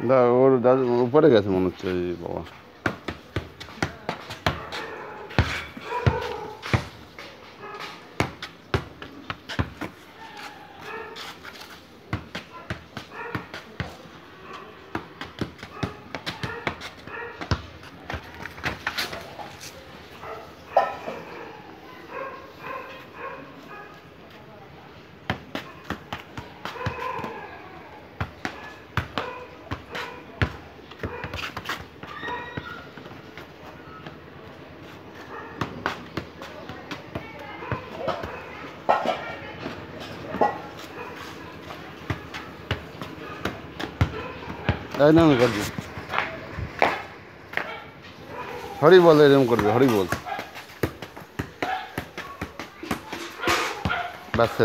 দা ওর দাদু উপরে গেছে মনে হচ্ছে এই বাবা তাই না করবি হরি বল এরকম করবে হরি বল। বাচ্চা